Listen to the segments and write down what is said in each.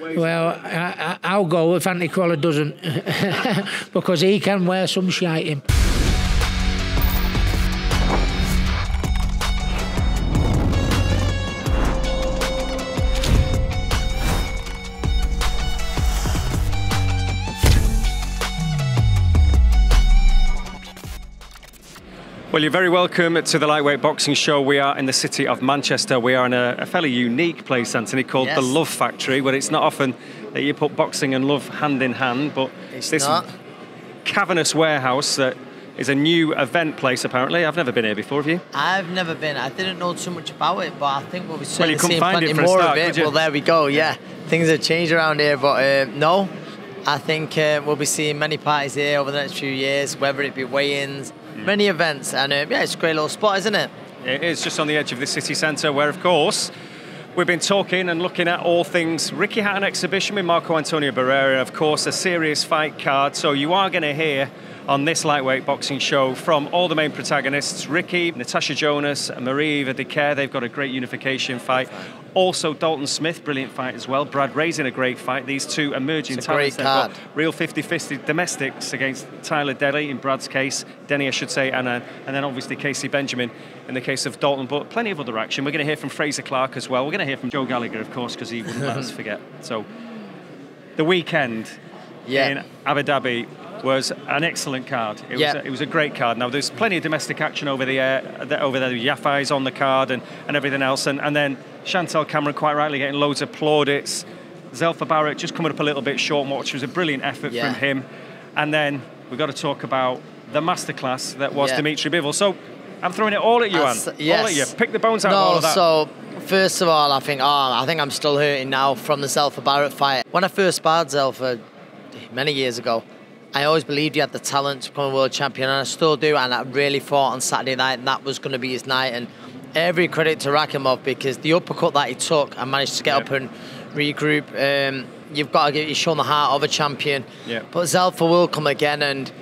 Well, I, will go if Anthony Crolla doesn't, because he can wear some shite him. Well, you're very welcome to the Lightweight Boxing Show. We are in the city of Manchester. We are in a, a fairly unique place, Anthony, called yes. the Love Factory, where it's not often that you put boxing and love hand in hand, but it's this not. cavernous warehouse that is a new event place, apparently. I've never been here before, have you? I've never been. I didn't know too much about it, but I think we'll be certainly well, seeing plenty more start, of it. Well, there we go, yeah. Things have changed around here, but uh, no, I think uh, we'll be seeing many parties here over the next few years, whether it be weigh-ins, many events, and uh, yeah, it's a great little spot, isn't it? It is just on the edge of the city centre, where of course we've been talking and looking at all things Ricky Hatton exhibition with Marco Antonio Barrera, of course, a serious fight card. So you are going to hear on this lightweight boxing show from all the main protagonists Ricky, Natasha Jonas, Marie-Eve Dicaire. They've got a great unification fight. Also, Dalton Smith, brilliant fight as well. Brad Rea's in a great fight. These two emerging talents. They've got real 50 50 domestics against Tyler Denny in Brad's case, Denny, I should say, and, uh, and then obviously Kaisee Benjamin in the case of Dalton. But plenty of other action. We're going to hear from Frazer Clarke as well. We're going to hear from Joe Gallagher, of course, because he wouldn't let us forget. So, the weekend yeah. in Abu Dhabi was an excellent card. It, yeah. was, a, it was a great card. Now, there's plenty of domestic action over the air, over there. Yafai's on the card and, and everything else. And, and then Chantelle Cameron, quite rightly, getting loads of plaudits. Zelfa Barrett just coming up a little bit short, which was a brilliant effort yeah. from him. And then we've got to talk about the masterclass that was yeah. Dimitri Bivol. So I'm throwing it all at you, Anne. Yes. All at you. Pick the bones out no, of all of that. So, first of all, I think, oh, I think I'm still hurting now from the Zelfa Barrett fight. When I first sparred Zelfa many years ago, I always believed he had the talent to become a world champion, and I still do. And I really thought on Saturday night that was going to be his night. And every credit to Rakhimov because the uppercut that he took and managed to get yep. up and regroup. Um, you've got to give you shown the heart of a champion. Yep. But Zelfa will come again, and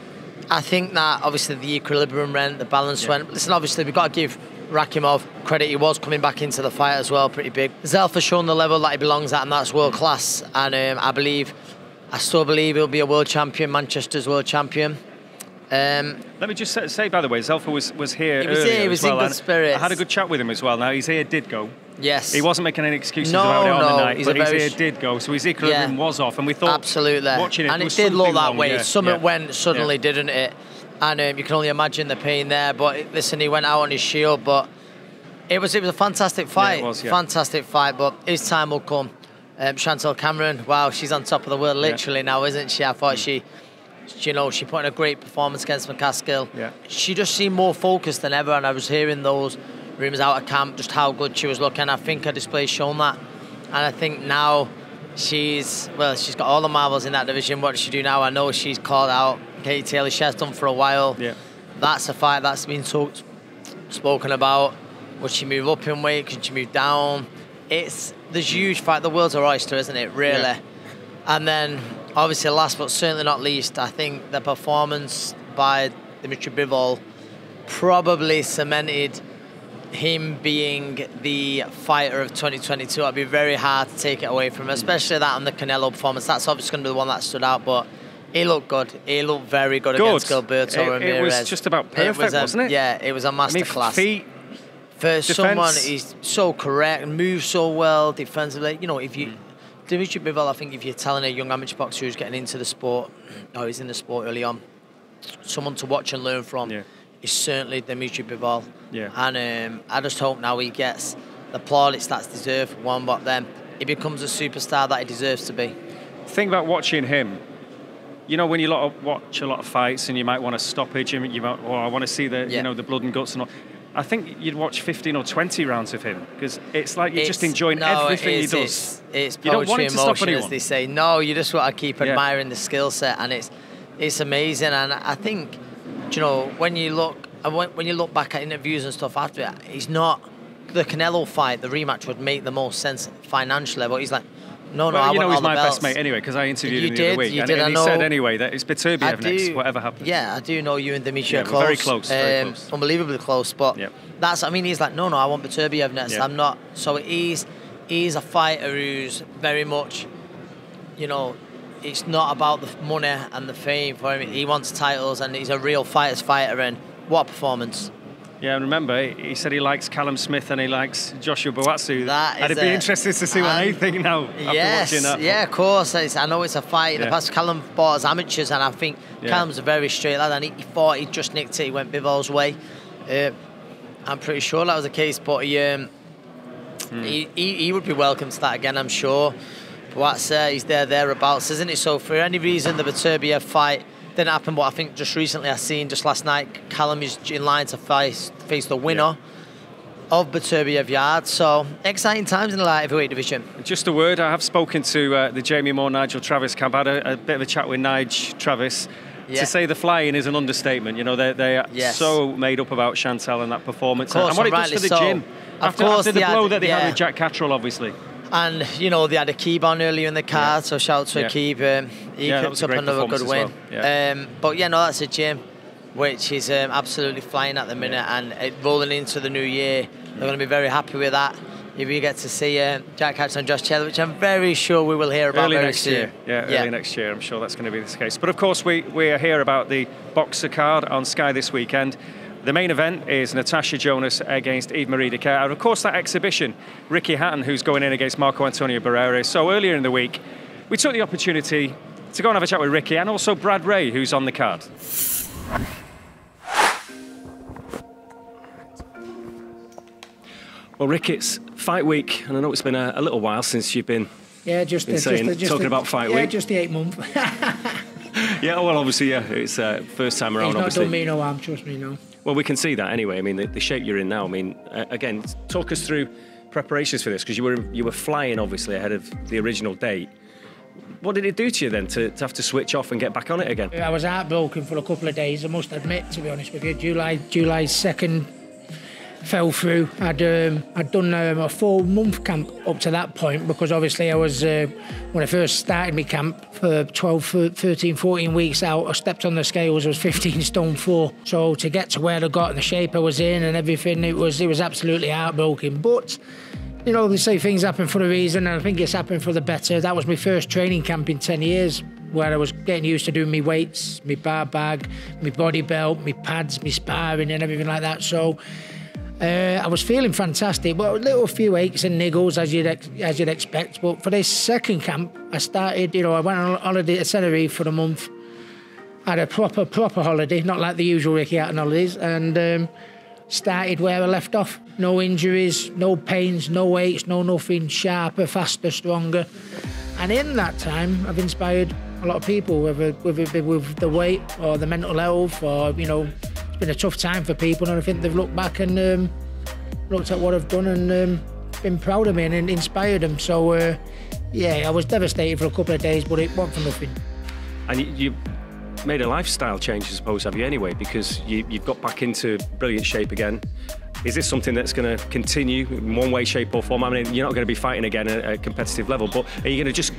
I think that obviously the equilibrium went, the balance yep. went. Listen, obviously we've got to give Rakhimov credit. He was coming back into the fight as well, pretty big. Zelfa shown the level that he belongs at, and that's world class. And um, I believe I still believe he'll be a world champion, Manchester's world champion. Um, Let me just say, by the way, Zelfa was, was here he was here, he was well, in good spirits. I had a good chat with him as well. Now, he's here, did go. Yes. He wasn't making any excuses no, about it on no, the night, he's but his here, did go. So his equilibrium yeah. was off, and we thought, absolutely, watching it, and it did look that wrong, way. Yeah, Something yeah. went suddenly, yeah. didn't it? And um, you can only imagine the pain there. But listen, he went out on his shield, but it was it was a fantastic fight, was, fantastic fight. But his time will come. Um, Chantelle Cameron, wow, she's on top of the world literally now, isn't she? I thought mm. she you know, she put in a great performance against McCaskill. Yeah. She just seemed more focused than ever, and I was hearing those rumours out of camp, just how good she was looking. I think her display's shown that, and I think now she's well, she's got all the marbles in that division. What does she do now? I know she's called out Katie Taylor. She has done for a while. Yeah. That's a fight that's been talked, spoken about. Would she move up in weight? Could she move down? It's the huge fight. The world's a oyster, isn't it? Really. Yeah. And then obviously, last but certainly not least, I think the performance by Dimitri Bivol probably cemented him being the fighter of 2022. It'd be very hard to take it away from him, mm. especially that on the Canelo performance. That's obviously going to be the one that stood out, but he looked good. He looked very good, good. against Gilberto it, Ramirez. It was just about perfect, it was a, wasn't it? Yeah, it was a masterclass. I mean, feet, For defense. someone, he's so correct, moves so well defensively. You know, if you... Mm Dimitri Bivol, I think if you're telling a young amateur boxer who's getting into the sport, or he's in the sport early on, someone to watch and learn from yeah. is certainly Dimitri Bivol. Yeah. And um, I just hope now he gets the plaudits that's deserved, one, but then he becomes a superstar that he deserves to be. Think about watching him. You know, when you lot of watch a lot of fights and you might want to stoppage, and you might, oh, I want to see the, Yeah. you know, the blood and guts and all. I think you'd watch 15 or 20 rounds of him because it's like you're It's- just enjoying no, everything is, he It's, does. it's You don't want in to stop motion, as they say. No, you just want to keep Yeah. admiring the skill set, and it's it's amazing. And I think, you know, when you look when, when you look back at interviews and stuff after it, he's not the Canelo fight. The rematch would make the most sense financially, but he's like. No, no, well, I you know he's my belts. best mate anyway because I interviewed You him the did, other week, and, did, and he said anyway that it's I Beterbiev next, whatever happens. Yeah, I do know you and Dimitri Yeah, are close. very close, very um, close. Unbelievably close. But Yep. that's, I mean, he's like, no, no, I want Beterbiev next. Yeah. I'm not. So he's he's a fighter who's very much you know, it's not about the money and the fame for him. He wants titles, and he's a real fighter's fighter. And what a performance! Yeah, and remember, he said he likes Callum Smith and he likes Joshua Buatsi. That and it'd be interesting to see what they think now after yes, watching that. Yeah, of course. It's, I know it's a fight. In Yeah. the past, Callum fought as amateurs, and I think Yeah. Callum's a very straight lad. And he, he fought, he just nicked it. He went Bivol's way. Uh, I'm pretty sure that was the case, but he, um, Hmm. he, he, he would be welcome to that again, I'm sure. What's uh, he's there thereabouts, isn't it? So for any reason the Beterbiev fight didn't happen, but I think just recently I seen just last night Callum is in line to face face the winner of Beterbiev Yarde. So exciting times in the light heavyweight division. Just a word, I have spoken to uh, the Jamie Moore, Nigel Travis camp. I had a, a bit of a chat with Nige Travis. Yeah. To say the flying is an understatement. You know, they, they are Yes. so made up about Chantelle and that performance. Course, and what it does for the so. gym. Of After, course, after the they had- blow that they had with Jack Catterall, obviously. And you know they had a Keeb on earlier in the card, so shout out to Yeah. Um, he Yeah, picked up another good win. well, yeah. Um, but yeah, no, that's a gym which is um, absolutely flying at the minute, and it, rolling into the new year, they're going to be very happy with that. If we get to see uh, Jack Hatch and Josh Taylor, which I'm very sure we will hear about early very next soon. year. Yeah, early next year. I'm sure that's going to be the case. But of course, we, we are here about the Boxxer card on Sky this weekend. The main event is Natasha Jonas against Eve Marie Dicaire. And of course, that exhibition, Ricky Hatton, who's going in against Marco Antonio Barrera. So earlier in the week, we took the opportunity to go and have a chat with Ricky and also Brad Rea, who's on the card. Well, Rick, it's fight week, and I know it's been a, a little while since you've been Yeah, just, Been saying- just, just talking the- about fight yeah, week. just the eight month. Yeah, well, obviously, yeah, it's uh, first time around. He's not obviously, done me no harm, trust me, no. Well, we can see that anyway. I mean, the, the shape you're in now. I mean, uh, again, talk us through preparations for this because you were you were flying obviously ahead of the original date. What did it do to you then to, to have to switch off and get back on it again? I was heartbroken for a couple of days, I must admit, to be honest with you. July July 2nd fell through. I'd, um, I'd done um, a four month camp up to that point because obviously I was, uh, when I first started my camp for 12, 13, 14 weeks out, I stepped on the scales, I was 15 stone four. So to get to where I got and the shape I was in and everything, it was, it was absolutely heartbroken. But you know, they say things happen for a reason, and I think it's happened for the better. That was my first training camp in 10 years, where I was getting used to doing my weights, my bar bag, my body belt, my pads, my sparring, and everything like that. So uh, I was feeling fantastic, but a little few aches and niggles as you'd ex- as you'd expect. But for this second camp, I started. You know, I went on holiday to Tenerife for a month. Had a proper proper holiday, not like the usual Ricky Hatton holidays, and um, started where I left off. No injuries, no pains, no aches, no nothing. Sharper, faster, stronger. And in that time, I've inspired a lot of people, whether, whether it be with the weight or the mental health, or you know, it's been a tough time for people, and I think they've looked back and um, looked at what I've done and um, been proud of me and inspired them. So, uh, yeah, I was devastated for a couple of days, but it wasn't for nothing. And you, made a lifestyle change, I suppose, have you anyway? Because you, you've got back into brilliant shape again. Is this something that's going to continue in one way, shape, or form? I mean, you're not going to be fighting again at a competitive level, but are you going to just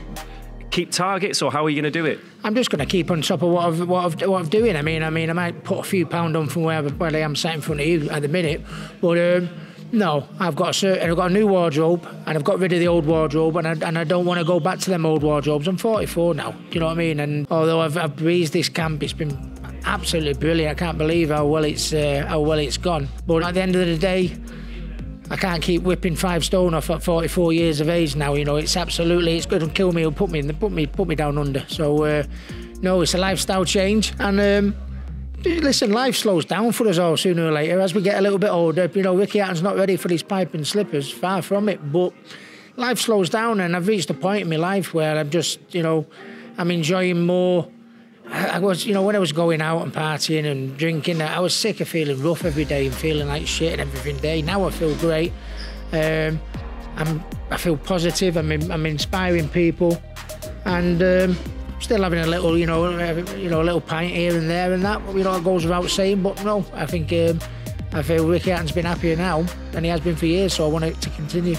keep targets, or how are you going to do it? I'm just going to keep on top of what I've what I've what I'm doing. I mean, I mean, I might put a few pound on from where, where I am sat in front of you at the minute, but um, no, I've got a certain, I've got a new wardrobe, and I've got rid of the old wardrobe, and I, and I don't want to go back to them old wardrobes. I'm 44 now. Do you know what I mean? And although I've, I've breezed this camp, it's been absolutely brilliant. I can't believe how well it's uh, how well it's gone. But at the end of the day. I can't keep whipping five stone off at 44 years of age now. You know, it's absolutely it's going to kill me. It'll put me in the, put me put me down under. So uh, no, it's a lifestyle change. And um, listen, life slows down for us all sooner or later as we get a little bit older. You know, Ricky Hatton's not ready for these pipe and slippers. Far from it. But life slows down, and I've reached a point in my life where I'm just you know I'm enjoying more. I was, you know, when I was going out and partying and drinking, I was sick of feeling rough every day and feeling like shit and everything day. Now I feel great. Um, I'm, I feel positive. I'm, in, I'm inspiring people, and um, still having a little, you know, you know, a little pint here and there and that. You know, it goes without saying. But no, I think um, I feel Ricky Hatton's been happier now than he has been for years. So I want it to continue.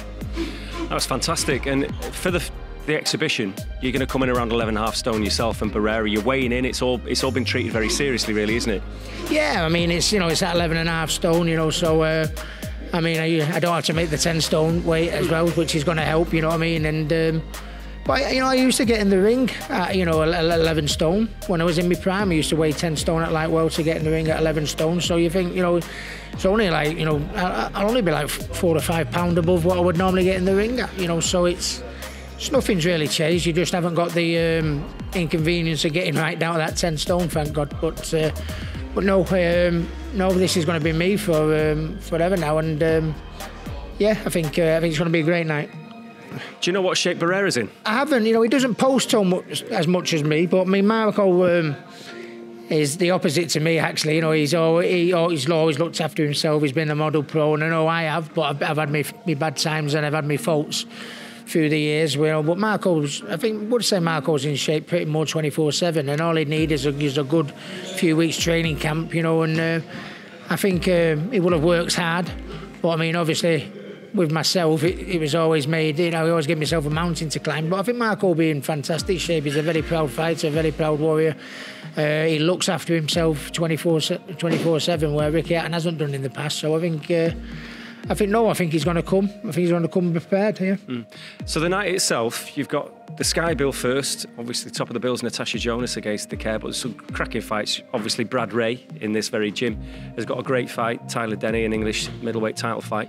That was fantastic. And for the the exhibition, you're going to come in around 11 and a half stone yourself and Barrera. You're weighing in. It's all it's all been treated very seriously, really, isn't it? Yeah, I mean, it's you know, it's at 11 and a half stone, you know, so uh, I mean, I, I don't have to make the 10 stone weight as well, which is going to help, you know what I mean? And um, But you know, I used to get in the ring at you know 11 stone when I was in my prime. I used to weigh 10 stone at light well to get in the ring at 11 stone. So you think you know, it's only like you know, I'll only be like four or five pound above what I would normally get in the ring at. You know, so it's. It's nothing's really changed. You just haven't got the um, inconvenience of getting right down to that 10 stone, thank God. But uh, but no, um, no, this is going to be me for um, forever now, and um, yeah, I think uh, I think it's going to be a great night. Do you know what shape Barrera's in? I haven't. You know, he doesn't post so much as much as me, but me Marco um, is the opposite to me. Actually, you know, he's always, he always, always looked after himself. He's been a model pro, and I know I have, but I've, I've had me, me bad times and I've had my faults through the years. You know, but Marco's, I think, would say Marco's in shape pretty much 24/7, and all he needs is a, is a good few weeks training camp. You know, and uh, I think uh, he will have worked hard. But I mean, obviously, with myself, it, it, was always made, you know, I always give myself a mountain to climb. But I think Marco will be in fantastic shape. He's a very proud fighter, a very proud warrior. Uh, he looks after himself 24 7, where Ricky Hatton hasn't done in the past. So I think. I think no. I think he's going to come. I think he's going to come prepared here. Mm. So the night itself, you've got the Sky Bill first. Obviously, top of the bills, Natasha Jonas against Dicaire, but some cracking fights. Obviously, Brad Rea in this very gym has got a great fight. Tyler Denny, an English middleweight title fight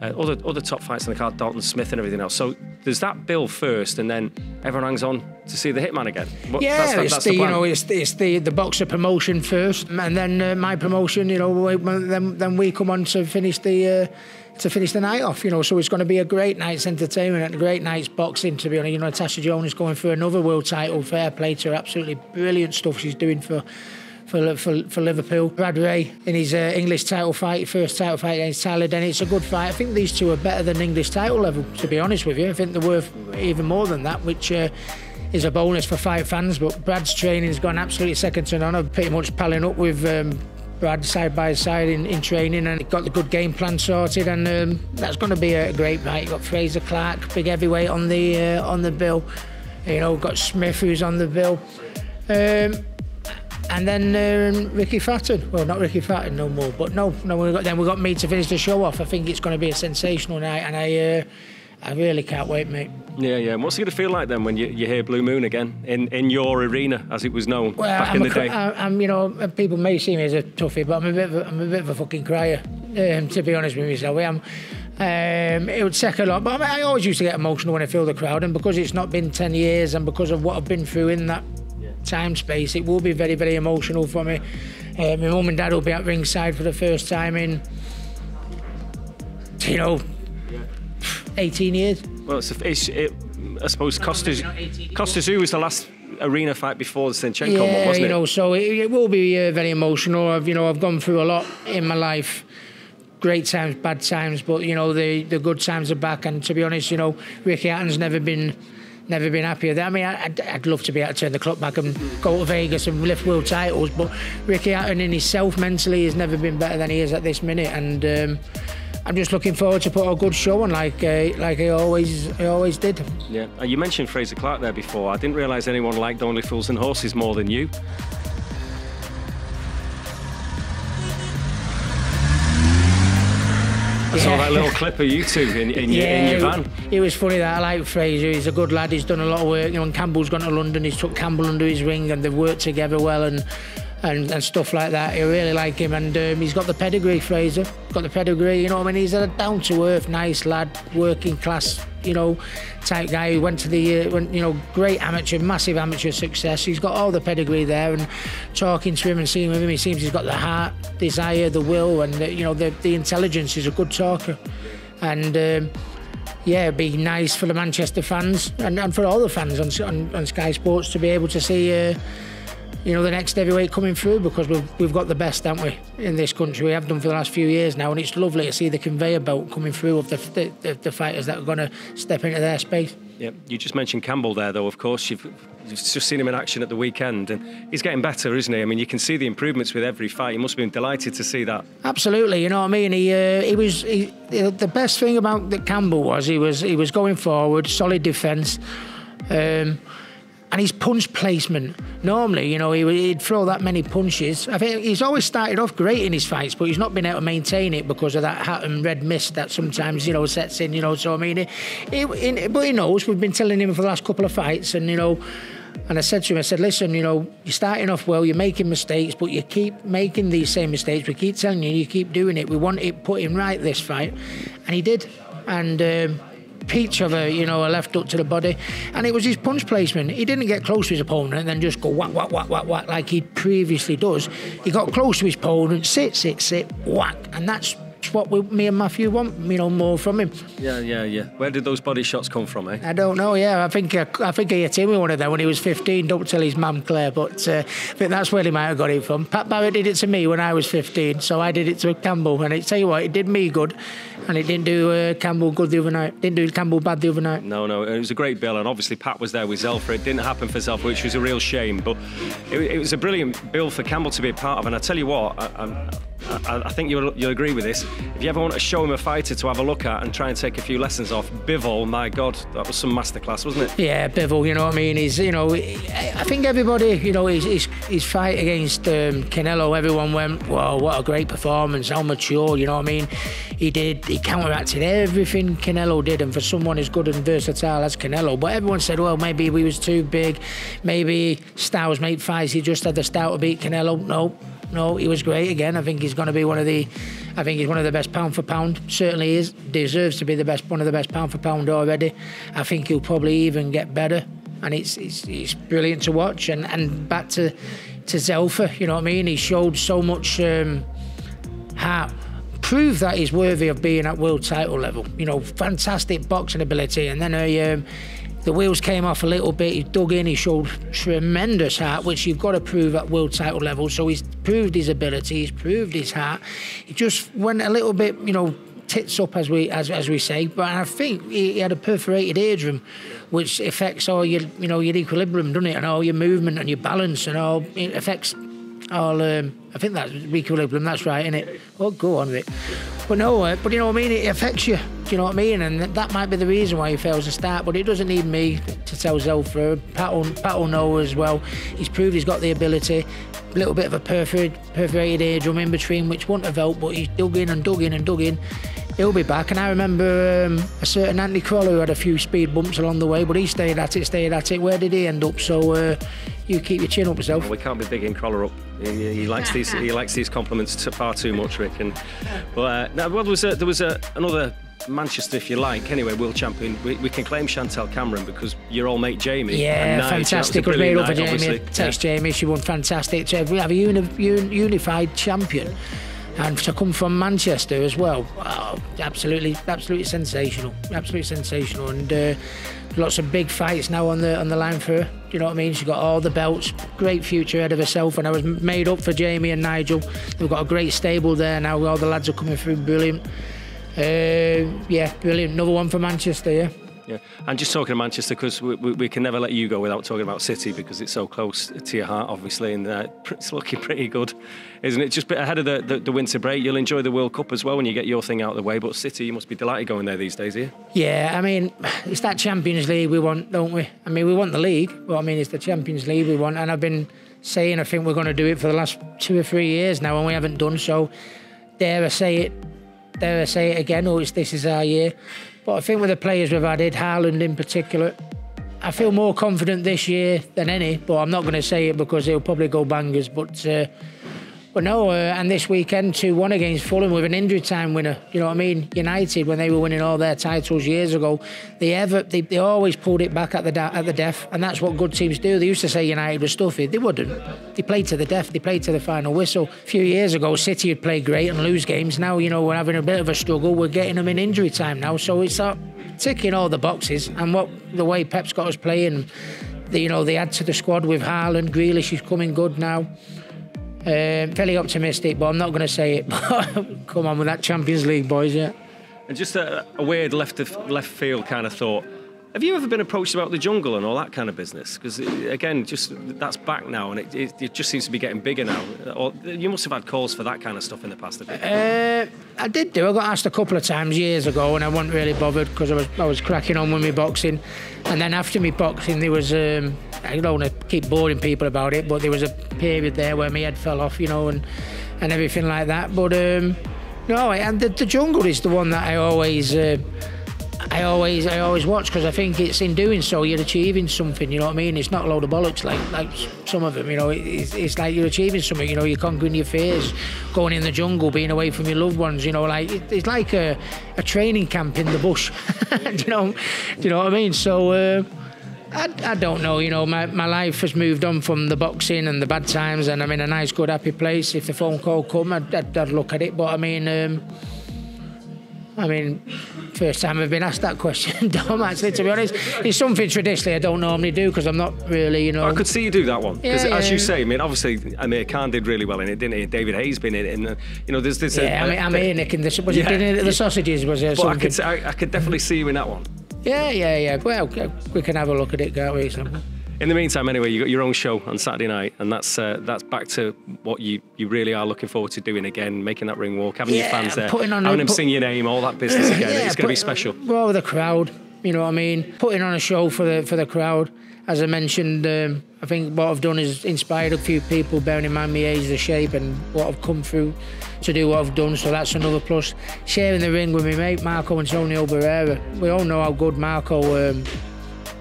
uh, other other top fights in the card, Dalton Smith and everything else. So there's that bill first, and then everyone hangs on to see the Hitman again. What, yeah, that's, it's that's the, the you know it's, it's the the Boxxer promotion first, and then uh, my promotion. You know, then then we come on to finish the. Uh, to finish the night off, you know, so it's going to be a great night's entertainment and a great night's boxing. To be honest, you know, Natasha Jones is going for another world title. Fair play to her, absolutely brilliant stuff she's doing for for, for, for Liverpool. Brad Rea in his uh, English title fight, first title fight against Tyler Denny. It's a good fight. I think these two are better than English title level, to be honest with you. I think they're worth even more than that, which. Uh, is a bonus for fight fans, but Brad's training's gone absolutely second to none. I'm pretty much palling up with um, Brad side by side in, in training and got the good game plan sorted, and um, that's going to be a great fight. You've got Frazer Clarke, big heavyweight on the uh, on the bill. You know, got Smith who's on the bill. Um, and then um, Ricky Fatton. Well, not Ricky Fatton no more, but no, no. We got, then we got me to finish the show off. I think it's going to be a sensational night, and I, uh, I really can't wait, mate. Yeah, yeah. And what's it going to feel like then when you, you hear Blue Moon again in, in your arena, as it was known well, back I'm in the day? I, am you know, people may see me as a toughie, but I'm a bit of a, I'm a bit of a fucking crier, um, to be honest with myself. I am. Um, it would take a lot, but I, mean, I always used to get emotional when I feel the crowd, and because it's not been ten years, and because of what I've been through in that time space. It will be very, very emotional for me. Uh, my mum and dad will be at ringside for the first time in, you know, 18 years. Well, it's, it's it, I suppose Costas Costas was the last arena fight before the Senchenko yeah, one, wasn't it? you know, so it, it will be uh, very emotional. I've, you know, I've gone through a lot in my life. Great times, bad times, but you know the the good times are back. And to be honest, you know Ricky Hatton's never been never been happier. I mean, I'd, I'd, love to be able to turn the clock back and go to Vegas and lift world titles, but Ricky Hatton in himself mentally has never been better than he is at this minute, and um, I'm just looking forward to put a good show on, like uh, like he always he always did. Yeah, uh, you mentioned Frazer Clarke there before. I didn't realise anyone liked Only Fools and Horses more than you. I yeah. saw that little clip of you two in, in, yeah, your, in your van. It, was funny that I like Fraser. He's a good lad. He's done a lot of work. You know, when Campbell's gone to London, he's took Campbell under his wing and they've worked together well and and, and stuff like that. I really like him and um, he's got the pedigree, Frazer. Got the pedigree, you know I mean? He's a down to earth, nice lad, working class, you know, type guy who went to the, uh, went, you know, great amateur, massive amateur success. He's got all the pedigree there and talking to him and seeing him, he seems he's got the heart, desire, the will and, the, you know, the, the intelligence. He's a good talker. And, um, yeah, it'd be nice for the Manchester fans and, and for all the fans on, on, on Sky Sports to be able to see uh, you know, the next heavyweight coming through because we've, we've got the best, haven't we, in this country? We have done for the last few years now, and it's lovely to see the conveyor belt coming through of the, the, the fighters that are going to step into their space. Yeah, you just mentioned Campbell there, though. Of course, you've, you've just seen him in action at the weekend, and he's getting better, isn't he? I mean, you can see the improvements with every fight. You must have been delighted to see that. Absolutely, you know what I mean. He uh, he was he, the best thing about the Campbell was he was he was going forward, solid defence. Um, and his punch placement. Normally, you know, he, would throw that many punches. I think he's always started off great in his fights, but he's not been able to maintain it because of that hat and red mist that sometimes, you know, sets in, you know. So, I mean, but he knows, we've been telling him for the last couple of fights, and, you know, and I said to him, I said, listen, you know, you're starting off well, you're making mistakes, but you keep making these same mistakes. We keep telling you, you keep doing it. We want it put him right this fight. And he did. And, um, peach of a, you know, a left hook to the body. And it was his punch placement. He didn't get close to his opponent and then just go whack, whack, whack, whack, whack like he previously does. He got close to his opponent, sit, sit, sit, whack. And that's what we, me and Matthew want, you know, more from him. Yeah, yeah, yeah. Where did those body shots come from, eh? I don't know. Yeah, I think uh, I think he hit him with one of them when he was 15. Don't tell his mum Claire, but uh, I think that's where he might have got it from. Pat Barrett did it to me when I was 15, so I did it to Campbell, and I tell you what, it did me good, and it didn't do uh, Campbell good the other night. Didn't do Campbell bad the other night. No, no, it was a great bill, and obviously Pat was there with Zelfa. It didn't happen for Zelfa, which was a real shame, but it, it was a brilliant bill for Campbell to be a part of. And I tell you what, I, I, I think you'll, you'll agree with this. If you ever want to show him a fighter to have a look at and try and take a few lessons off, Bivol, my God, that was some masterclass, wasn't it? Yeah, Bivol, you know what I mean? He's, you know, I think everybody, you know, his, his, his fight against um, Canelo, everyone went, wow, what a great performance, how mature, you know what I mean? He did, he counteracted everything Canelo did, and for someone as good and versatile as Canelo, but everyone said, well, maybe he was too big, maybe Styles made fights, he just had the style to beat Canelo. No, no, he was great again. I think he's going to be one of the, I think he's one of the best pound for pound. Certainly is. Deserves to be the best, one of the best pound for pound already. I think he'll probably even get better, and it's it's, it's brilliant to watch. And and back to to Zelfa, you know what I mean? He showed so much um, heart. Proved that he's worthy of being at world title level. You know, fantastic boxing ability, and then a. Um, the wheels came off a little bit. He dug in. He showed tremendous heart, which you've got to prove at world title level. So he's proved his ability. He's proved his heart. He just went a little bit, you know, tits up as we as, as we say. But I think he, he had a perforated eardrum, which affects all your you know your equilibrium, doesn't it, and all your movement and your balance and all. It affects all. Um, I think that's equilibrium. That's right, isn't it? Oh, go on with it. But no, uh, but you know what I mean? It affects you. Do you know what I mean? And that might be the reason why he fails to start. But it doesn't need me to tell Zelfa. Pat will, Pat will know as well. He's proved he's got the ability. A little bit of a perforated, perforated eardrum in between, which wouldn't have helped. But he's dug in and dug in and dug in. He'll be back. And I remember um, a certain Anthony Crolla who had a few speed bumps along the way, but he stayed at it, stayed at it. Where did he end up? So uh, you keep your chin up yourself. We can't be bigging Crolla up. He, he, likes these. He likes these compliments far too much, Rick. And but uh, now, well, there was a, there was a, another Manchester, if you like. Anyway, world champion. We, we, can claim Chantelle Cameron because your old mate Jamie. Yeah, fantastic. Was, was made up for Jamie. Obviously. Text yeah. Jamie. She won fantastic. So we have a uni, unified champion. And to come from Manchester as well, oh, absolutely, absolutely sensational, absolutely sensational, and uh, lots of big fights now on the on the line for her. You know what I mean? She's got all the belts, great future ahead of herself, and I was made up for Jamie and Nigel. They've got a great stable there now. All the lads are coming through, brilliant. Uh, yeah, brilliant. Another one for Manchester, yeah. Yeah, and just talking of Manchester, because we, we, we, can never let you go without talking about City because it's so close to your heart, obviously, and uh, it's looking pretty good, isn't it? Just ahead of the, the, the, winter break, you'll enjoy the World Cup as well when you get your thing out of the way. But City, you must be delighted going there these days, here. Yeah, I mean, it's that Champions League we want, don't we? I mean, we want the league, but I mean, it's the Champions League we want, and I've been saying I think we're going to do it for the last two or three years now, and we haven't done so. Dare I say it? Dare I say it again? Oh, it's this is our year. But I think with the players we've added, Haaland in particular, I feel more confident this year than any. But I'm not going to say it because it'll probably go bangers. But uh, but no, uh, and this weekend 2 1 against Fulham with an injury time winner. You know what I mean? United, when they were winning all their titles years ago, they ever they, they always pulled it back at the at the death, and that's what good teams do. They used to say United was stuffy. They wouldn't. They played to the death. They played to the final whistle. A few years ago, City had played great and lose games. Now, you know, we're having a bit of a struggle. We're getting them in injury time now. So it's uh, ticking all the boxes. And what the way Pep's got us playing, the, you know, they add to the squad with Haaland, Grealish is coming good now. Um, fairly optimistic, but I'm not going to say it. Come on with that Champions League, boys, yeah. And just a, a weird left of, left field kind of thought. Have you ever been approached about the jungle and all that kind of business? Because again, just that's back now, and it, it, it, just seems to be getting bigger now. Or you must have had calls for that kind of stuff in the past. Uh, I did do. I got asked a couple of times years ago, and I wasn't really bothered because I was I was cracking on with my boxing. And then after my boxing, there was um, I don't want to keep boring people about it, but there was a period there where my head fell off, you know, and and everything like that. But um, no, and the, the jungle is the one that I always. Uh, I always I always watch because I think it's in doing so you're achieving something. You know what I mean? It's not a load of bollocks like like some of them. You know, it's, it's like you're achieving something. You know, you're conquering your fears, going in the jungle, being away from your loved ones. You know, like it, it's like a, a training camp in the bush. do you know? Do you know what I mean? So. Uh, I, I don't know, you know, my, my life has moved on from the boxing and the bad times, and I'm in a nice, good, happy place. If the phone call come, I'd, I'd, I'd look at it. But I mean, um, I mean, first time I've been asked that question, Dom, actually, to be honest. It's something traditionally I don't normally do because I'm not really, you know. I could see you do that one. Because yeah, as yeah. you say, I mean, obviously, Amir Khan did really well in it, didn't he? David Haye's been in it. And, uh, you know, there's this. Yeah, uh, I mean, Amir Nick in the, was yeah. it the sausages? Was it? But I could, I, I could definitely see you in that one. Yeah, yeah, yeah. Well, we can have a look at it, can't we? So. In the meantime, anyway, you got your own show on Saturday night, and that's uh, that's back to what you, you really are looking forward to doing again, making that ring walk, having yeah, your fans there, putting on having a, them put, sing your name, all that business again. Yeah, it's going to be special. Well, the crowd, you know what I mean? Putting on a show for the for the crowd. As I mentioned, um, I think what I've done is inspired a few people, bearing in mind my age, the shape, and what I've come through to do what I've done. So that's another plus. Sharing the ring with my mate Marco Antonio Barrera. We all know how good Marco. Um,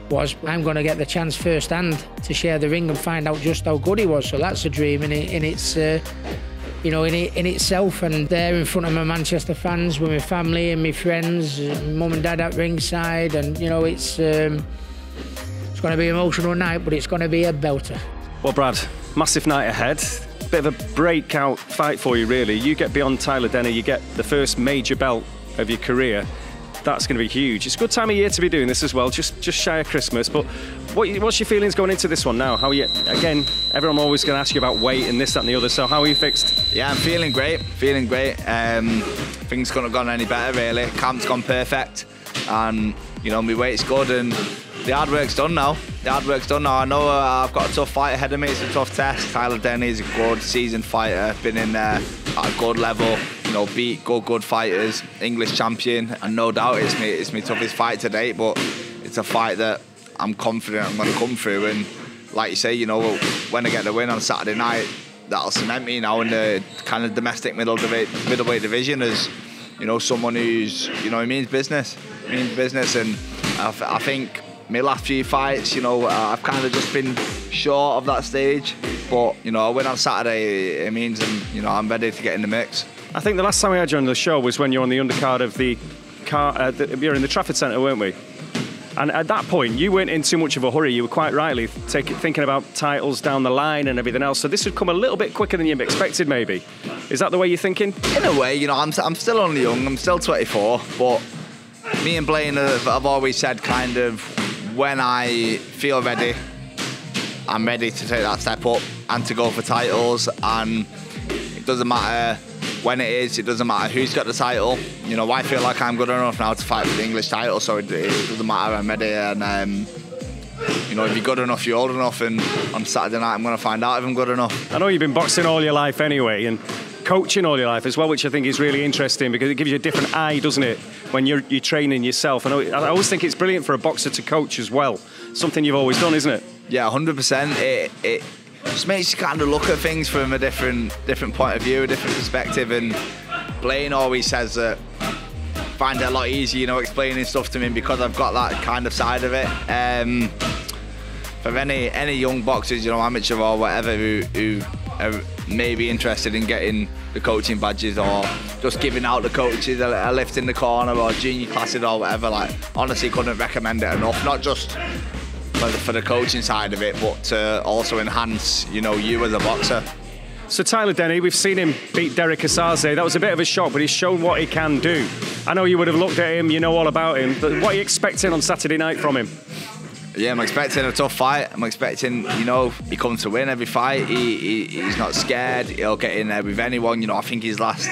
was I'm going to get the chance first hand to share the ring and find out just how good he was. So that's a dream in, it, in its, uh, you know, in, it, in itself. And there in front of my Manchester fans with my family and my friends, mum and dad at ringside, and you know, it's um, it's going to be an emotional night, but it's going to be a belter. Well, Brad, massive night ahead. Bit of a breakout fight for you, really. You get beyond Tyler Denny, you get the first major belt of your career that's going to be huge. It's a good time of year to be doing this as well, just just shy of Christmas. But what, what's your feelings going into this one now? How are you? Again, everyone always going to ask you about weight and this, that, and the other. So how are you fixed? Yeah, I'm feeling great. Feeling great. Um, things couldn't have gone any better really. Camp's gone perfect, and you know my weight's good and the hard work's done now. The hard work's done now. I know uh, I've got a tough fight ahead of me. It's a tough test. Tyler Denny's a good seasoned fighter. Been in there at a good level you know, beat good, good fighters, English champion, and no doubt it's me, it's my toughest fight to date. But it's a fight that I'm confident I'm going to come through. And like you say, you know, when I get the win on Saturday night, that'll cement me now in the kind of domestic middle middleweight division as you know someone who's you know means business, means business, and I, I think my last few fights, you know, I've kind of just been short of that stage. But you know, I win on Saturday, it means, and you know, I'm ready to get in the mix. I think the last time we had you on the show was when you were on the undercard of the car. Uh, the, you were in the Trafford Centre, weren't we? And at that point, you weren't in too much of a hurry. You were quite rightly take, thinking about titles down the line and everything else. So this would come a little bit quicker than you expected, maybe. Is that the way you're thinking? In a way, you know, I'm, I'm still only young. I'm still 24, but me and Blaine have, have always said kind of when I feel ready, I'm ready to take that step up and to go for titles. And it doesn't matter when it is, it doesn't matter who's got the title. You know, I feel like I'm good enough now to fight for the English title, so it, it doesn't matter. I'm ready, and um, you know, if you're good enough, you're old enough, and on Saturday night, I'm going to find out if I'm good enough. I know you've been boxing all your life anyway, and coaching all your life as well, which I think is really interesting because it gives you a different eye, doesn't it, when you're, you're training yourself. And I always think it's brilliant for a boxer to coach as well. Something you've always done, isn't it? Yeah, 100%. It, it, just makes you kind of look at things from a different different point of view, a different perspective. And Blaine always says that find it a lot easier, you know, explaining stuff to me because I've got that kind of side of it. Um, for any any young boxers, you know, amateur or whatever, who, who are maybe interested in getting the coaching badges or just giving out the coaches a, a lift in the corner or junior classes or whatever, like honestly couldn't recommend it enough. Not just for the, for the coaching side of it, but to also enhance, you know, you as a boxer. So Tyler Denny, we've seen him beat Derrick Osaze. That was a bit of a shock, but he's shown what he can do. I know you would have looked at him, you know all about him, but what are you expecting on Saturday night from him? Yeah, I'm expecting a tough fight. I'm expecting, you know, he comes to win every fight. He, he, he's not scared. He'll get in there with anyone. You know, I think his last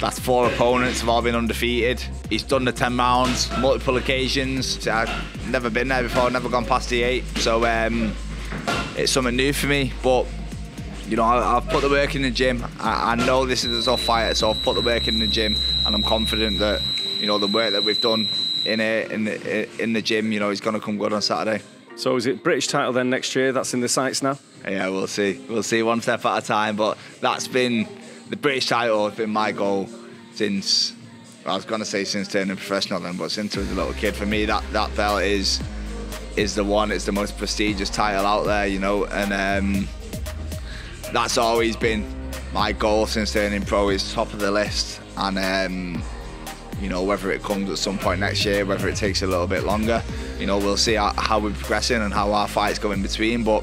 last four opponents have all been undefeated. He's done the 10 rounds multiple occasions. I've never been there before, never gone past the eight. So um, it's something new for me. But you know, I, have put the work in the gym. I, I, know this is a tough fight, so I've put the work in the gym, and I'm confident that you know the work that we've done in it in the, in the gym, you know, he's going to come good on Saturday. So is it British title then next year? That's in the sights now. Yeah, we'll see. We'll see one step at a time. But that's been the British title has been my goal since I was going to say since turning professional then, but since I was a little kid. For me, that that belt is is the one. It's the most prestigious title out there, you know, and um, that's always been my goal since turning pro. Is top of the list, and um, you know, whether it comes at some point next year, whether it takes a little bit longer, you know, we'll see how, we're progressing and how our fights go in between. But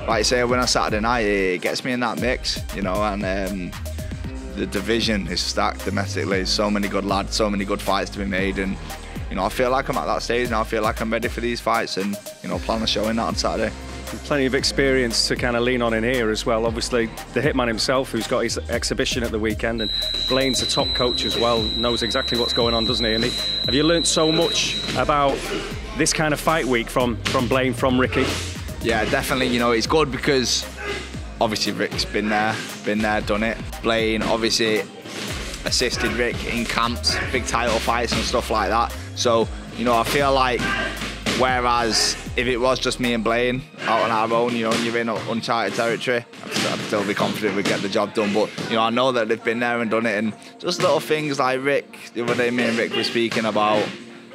like I say, when on Saturday night, it gets me in that mix, you know, and um, the division is stacked domestically. So many good lads, so many good fights to be made, and you know, I feel like I'm at that stage now. I feel like I'm ready for these fights, and you know, plan on showing that on Saturday plenty of experience to kind of lean on in here as well. Obviously, the Hitman himself, who's got his exhibition at the weekend, and Blaine's a top coach as well, knows exactly what's going on, doesn't he? And he, have you learned so much about this kind of fight week from from Blaine, from Ricky? Yeah, definitely. You know, it's good because obviously Rick's been there, been there, done it. Blaine obviously assisted Rick in camps, big title fights and stuff like that. So, you know, I feel like Whereas if it was just me and Blaine out on our own, you know, and you're in uncharted territory, I'd still, I'd still be confident we'd get the job done. But, you know, I know that they've been there and done it. And just little things like Rick, the other day me and Rick were speaking about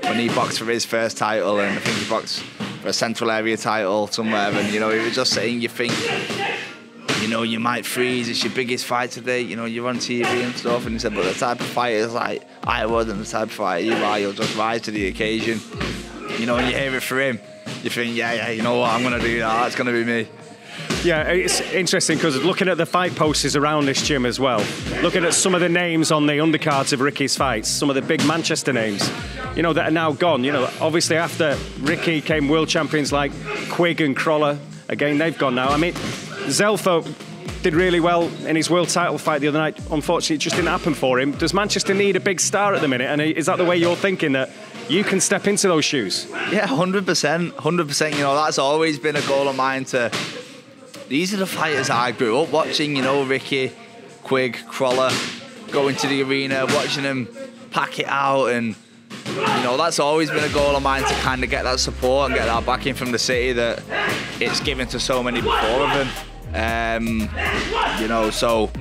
when he boxed for his first title and I think he boxed for a central area title somewhere. And, you know, he was just saying, you think, you know, you might freeze. It's your biggest fight today. You know, you're on TV and stuff. And he said, but the type of fighter is like I was, and the type of fighter you are, you'll just rise to the occasion you know, when you hear it for him, you think, yeah, yeah, you know what, I'm going to do that. That's going to be me. Yeah, it's interesting because looking at the fight posters around this gym as well, looking at some of the names on the undercards of Ricky's fights, some of the big Manchester names, you know, that are now gone. You know, obviously after Ricky came world champions like Quigg and Crolla, again, they've gone now. I mean, Zelfa did really well in his world title fight the other night. Unfortunately, it just didn't happen for him. Does Manchester need a big star at the minute? And is that the way you're thinking that you can step into those shoes. Yeah, 100%. 100%. You know, that's always been a goal of mine to. These are the fighters I grew up watching, you know, Ricky, Quigg, Crolla, going to the arena, watching them pack it out. And, you know, that's always been a goal of mine to kind of get that support and get that backing from the city that it's given to so many before of them. Um, you know, so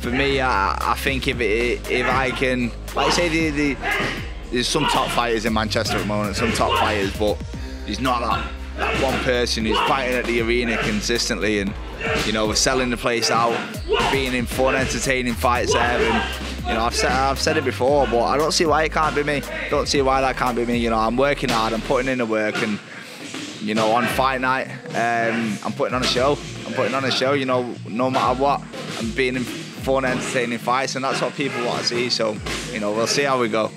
for me, I, I think if it, if I can, like I say, the, the there's some top fighters in Manchester at the moment, some top fighters, but he's not that, that one person who's fighting at the arena consistently and you know we're selling the place out, being in fun, entertaining fights there, and you know I've said I've said it before, but I don't see why it can't be me. Don't see why that can't be me. You know I'm working hard, I'm putting in the work, and you know on fight night um, I'm putting on a show. I'm putting on a show. You know no matter what, I'm being in fun, entertaining fights, and that's what people want to see. So you know we'll see how we go.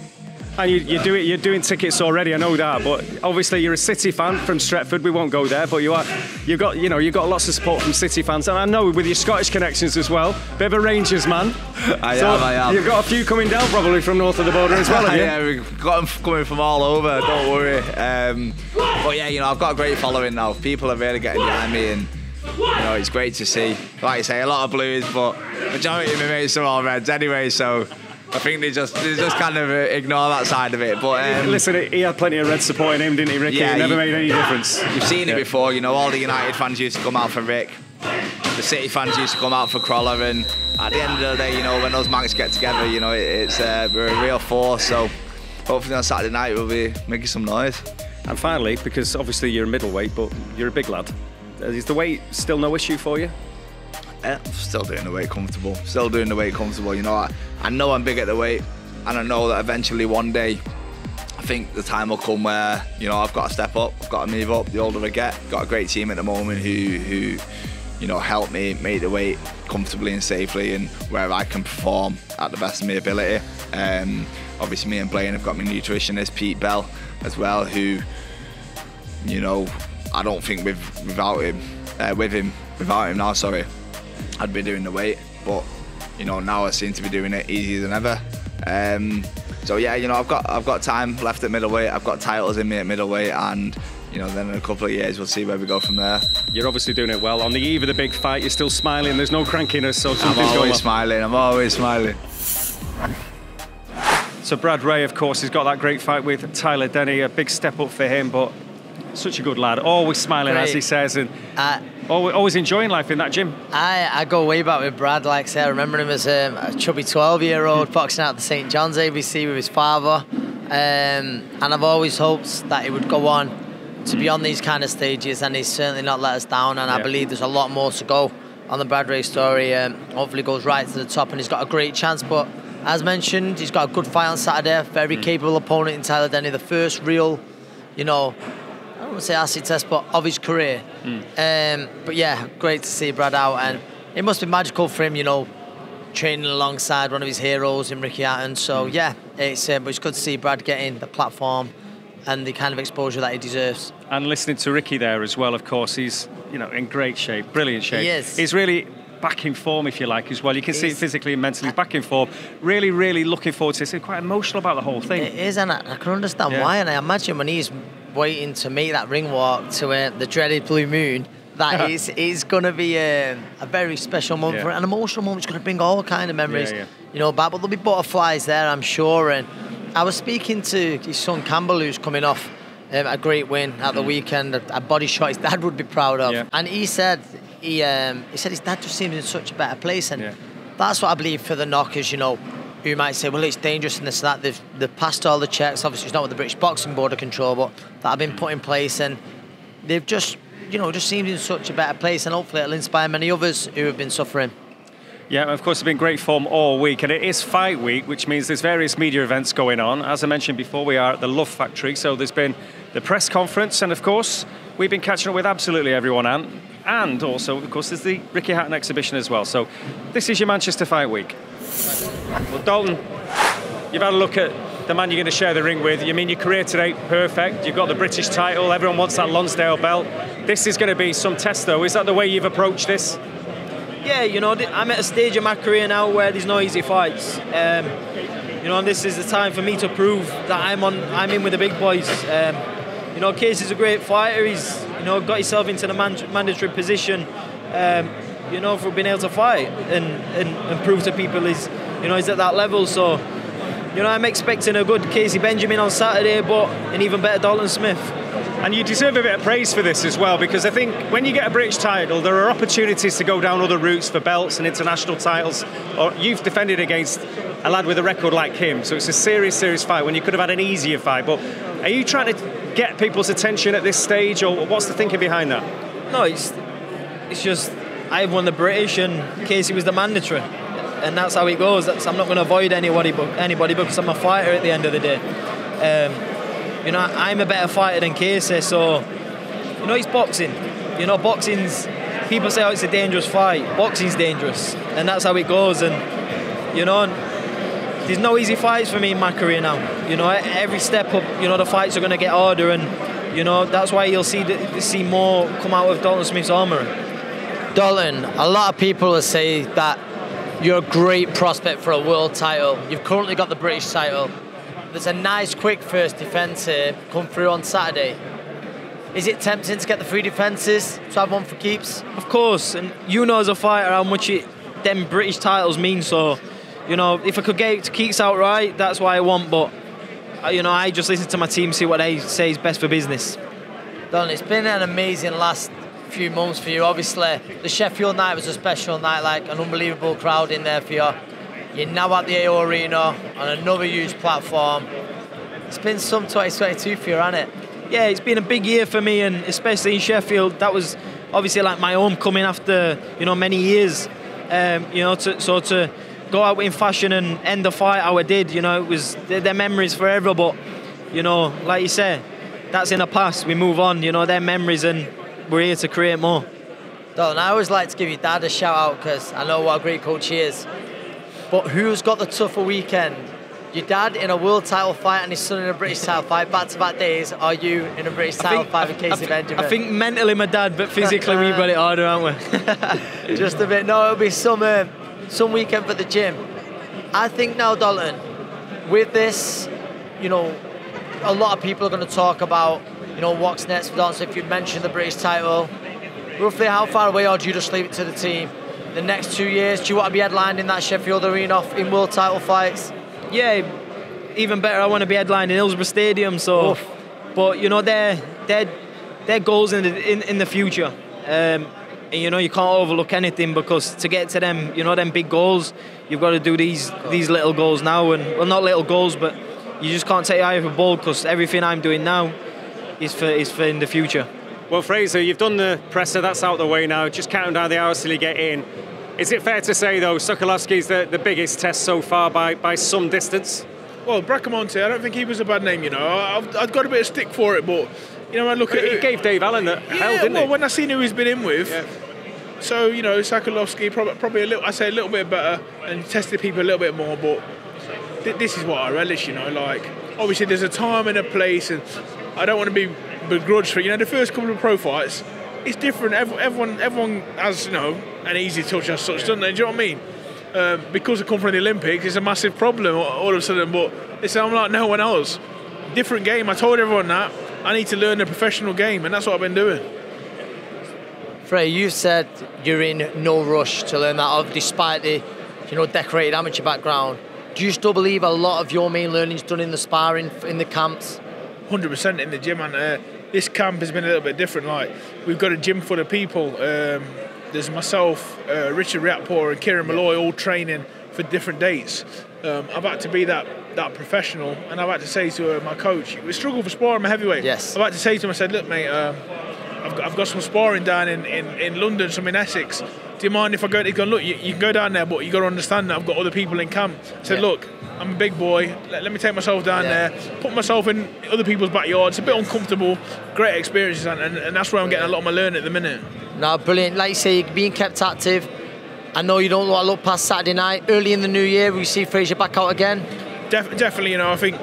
And you, you do it, you're doing tickets already, I know that. But obviously, you're a City fan from Stretford. We won't go there, but you are. You've got, you know, you've got lots of support from City fans, and I know with your Scottish connections as well. Bit of a Rangers man. I so am. I am. You've got a few coming down probably from north of the border as well, have you? yeah, we've got them coming from all over. Don't worry. Um, but yeah, you know, I've got a great following now. People are really getting behind me, and you know, it's great to see. Like I say, a lot of blues, but majority of my mates are all reds anyway. So I think they just they just kind of uh, ignore that side of it. But um, listen, he had plenty of red supporting him, didn't he, Ricky? Yeah, it never you, made any difference. You've seen yeah. it before, you know. All the United fans used to come out for Rick. The City fans used to come out for Crolla, and at the end of the day, you know, when those mancs get together, you know, it, it's uh, we're a real force. So hopefully on Saturday night we'll be making some noise. And finally, because obviously you're a middleweight, but you're a big lad, is the weight still no issue for you? Yeah, still doing the weight comfortable. Still doing the weight comfortable. You know, I, I know I'm big at the weight, and I know that eventually one day, I think the time will come where you know I've got to step up. I've got to move up. The older I get, got a great team at the moment who who you know help me make the weight comfortably and safely, and where I can perform at the best of my ability. Um, obviously, me and Blaine have got my nutritionist Pete Bell as well, who you know, I don't think with without him, uh, with him, without him now, sorry, I'd be doing the weight. But you know, now I seem to be doing it easier than ever. Um, so yeah, you know, I've got I've got time left at middleweight. I've got titles in me at middleweight, and you know, then in a couple of years we'll see where we go from there. You're obviously doing it well. On the eve of the big fight, you're still smiling. There's no crankiness, so I'm something's going always smiling. I'm always smiling. So Brad Rea, of course, he's got that great fight with Tyler Denny. A big step up for him, but such a good lad. Always smiling, as he says, and Uh, always, enjoying life in that gym. I, I go way back with Brad. Like I say, I remember him as um, a chubby 12 year old boxing out the St John's ABC with his father. Um, and I've always hoped that he would go on to be on these kind of stages, and he's certainly not let us down. And I believe there's a lot more to go on the Brad Rea story. Um, hopefully, goes right to the top, and he's got a great chance. But as mentioned, he's got a good fight on Saturday. A very capable opponent in Tyler Denny, the first real, you know, I don't want to say acid test, but of his career. Hmm. Um, but yeah, great to see Brad out, and it must be magical for him, you know, training alongside one of his heroes in Ricky Hatton. So hmm. yeah, it's um, but it's good to see Brad getting the platform and the kind of exposure that he deserves. And listening to Ricky there as well, of course, he's you know in great shape, brilliant shape. He is. He's really back in form, if you like, as well. You can see it physically and mentally. Back in form. Really, really looking forward to this. He's quite emotional about the whole thing. It is, and I, I can understand Yeah. why. And I imagine when he's waiting to make that ring walk to uh, the dreaded Blue Moon, that is is going to be a, a very special moment Yeah. for an emotional moment. It's going to bring all kind of memories, Yeah, yeah. you know, back. But there'll be butterflies there, I'm sure. And I was speaking to his son Campbell, who's coming off. Um, a great win at the weekend, a, a body shot his dad would be proud of, and he said he um, he said his dad just seems in such a better place, and that's what I believe for the knockers, you know, who might say, well, it's dangerous and this and that. They've, they've passed all the checks. Obviously, it's not with the British Boxing Board of control, but that have been put in place. And they've just, you know, just seemed in such a better place. And hopefully it'll inspire many others who have been suffering. Yeah, of course, it's been great form all week, and it is fight week, which means there's various media events going on. As I mentioned before, we are at the Love Factory, so there's been the press conference, and of course, we've been catching up with absolutely everyone, and and also, of course, there's the Ricky Hatton exhibition as well. So, this is your Manchester Fight Week. Well, Dalton, you've had a look at the man you're going to share the ring with. You mean your career today perfect? You've got the British title. Everyone wants that Lonsdale belt. This is going to be some test, though. Is that the way you've approached this? Yeah, you know, I'm at a stage in my career now where there's no easy fights. Um, you know, and this is the time for me to prove that I'm on, I'm in with the big boys. Um, you know, Kaisee's a great fighter. He's, you know, got himself into the man- mandatory position. Um, you know, for being able to fight and, and, and prove to people he's, you know, he's at that level. So, you know, I'm expecting a good Kaisee Benjamin on Saturday, but an even better Dalton Smith. And you deserve a bit of praise for this as well, because I think when you get a British title, there are opportunities to go down other routes for belts and international titles. Or you've defended against a lad with a record like him, so it's a serious, serious fight when you could have had an easier fight. But are you trying to get people's attention at this stage, or what's the thinking behind that? No, it's it's just I won the British and Kaisee was the mandatory, and that's how it goes. That's, I'm not going to avoid anybody, anybody because I'm a fighter at the end of the day. Um, you know, I'm a better fighter than Kaisee, so you know it's boxing. You know, boxing's people say oh, it's a dangerous fight. Boxing's dangerous, and that's how it goes. And you know. There's no easy fights for me in my career now. You know, every step up, you know, the fights are going to get harder, and you know that's why you'll see see more come out of Dalton Smith's armour. Dalton, a lot of people will say that you're a great prospect for a world title. You've currently got the British title. There's a nice, quick first defence here come through on Saturday. Is it tempting to get the three defences to have one for keeps? Of course, and you know as a fighter how much it, them British titles mean. So, you know, if I could get it to Keats outright, that's what I want. But, uh, you know, I just listen to my team, see what they say is best for business. Don, it's been an amazing last few months for you. Obviously, the Sheffield night was a special night, like an unbelievable crowd in there for you. You're now at the AO Arena on another huge platform. It's been some 2022 for you, hasn't it? Yeah, it's been a big year for me, and especially in Sheffield. That was obviously like my homecoming after you know many years. Um, you know, to, so to go out in fashion and end the fight how I did, you know, it was they're memories forever. But you know, like you say, that's in the past. We move on. You know, they're memories, and we're here to create more. Don, I always like to give your dad a shout out because I know what a great coach he is. But who's got the tougher weekend Your dad in a world title fight and his son in a British title fight, back to back days. Are you in a British title fight with Kaisee I, Benjamin? I think mentally my dad, but physically we've got it harder, haven't we? Just a bit. No, it'll be some uh, some weekend for the gym. I think now, Dalton, with this, you know, a lot of people are going to talk about, you know, what's next for Dalton. So if you mentioned the British title, roughly how far away are you just leave it to the team? The next two years, do you want to be headlining that Sheffield Arena in world title fights? Yeah, even better. I want to be headlining Hillsborough Stadium. So, Oof. but you know, they're they're they're goals in the in, in the future. Um, and you know you can't overlook anything because to get to them, you know, them big goals, you've got to do these these little goals now, and well, not little goals, but you just can't take your eye off a ball because everything I'm doing now is for is for in the future. Well, Frazer, you've done the presser, that's out the way now. Just counting down the hours till you get in. Is it fair to say, though, Sokolowski's the, the biggest test so far by, by some distance? Well, Bracamonte, I don't think he was a bad name, you know. I've, I've got a bit of stick for it, but, you know, I look at it. He gave Dave Allen the yeah, hell, didn't well, he? when I seen who he's been in with, yeah. so, you know, Sokolowski, probably, probably a little, I say a little bit better and tested people a little bit more, but th- this is what I relish, you know, like, obviously there's a time and a place, and I don't want to be begrudged for You know, the first couple of pro fights, it's different. Everyone, everyone has you know an easy touch as such, don't they? Do you know what I mean? Um, because I come from the Olympics, it's a massive problem all of a sudden. But listen, I'm like no one else. Different game. I told everyone that I need to learn the professional game, and that's what I've been doing. Frey, you said you're in no rush to learn that, despite the you know decorated amateur background. Do you still believe a lot of your main learning's done in the sparring, in the camps? 100% in the gym, and uh, this camp has been a little bit different. Like we've got a gym full of people. Um, there's myself, uh, Richard Riakporhe, and Kieran Molloy all training for different dates. Um, I've had to be that that professional, and I've had to say to uh, my coach, "We struggle for sparring, my heavyweight." Yes. I've had to say to him, "I said, look, mate, um, I've, got, I've got some sparring down in, in, in London, some in Essex. Do you mind if I go?" He's gone, "Look, you, you, can go down there, but you got to understand that I've got other people in camp." I said, yeah. "Look, I'm a big boy. Let, let me take myself down yeah. there, put myself in other people's backyards. It's a bit uncomfortable. Great experiences, and, and, and that's where I'm getting a lot of my learning at the minute. No, brilliant. Like you say, being kept active. I know you don't want to look past Saturday night. Early in the new year, we see Frazer back out again. Def- definitely, you know, I think